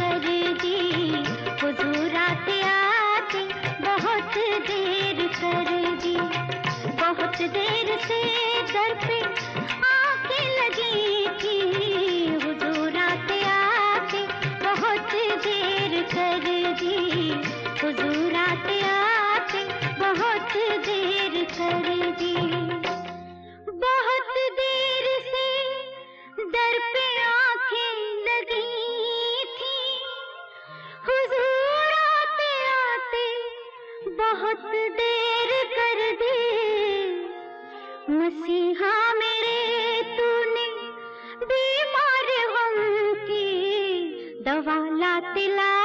在。बहुत देर कर दी। मसीहा मेरे तूने बीमार हम की दवा ला तिला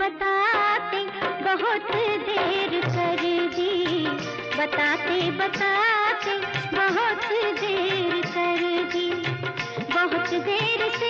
बताते बहुत देर कर दी। बताते बताते बहुत देर कर दी। बहुत देर से